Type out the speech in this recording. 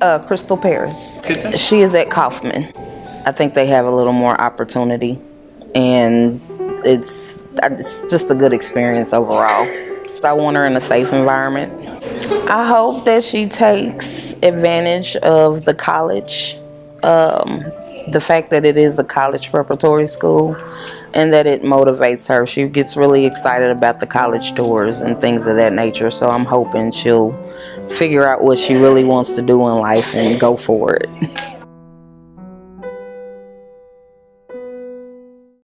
Uh, Crystal Paris. She is at Kauffman. I think they have a little more opportunity, and it's it's just a good experience overall. I want her in a safe environment. I hope that she takes advantage of the college, um, the fact that it is a college preparatory school, and that it motivates her. She gets really excited about the college tours and things of that nature. So I'm hoping she'll figure out what she really wants to do in life and go for it.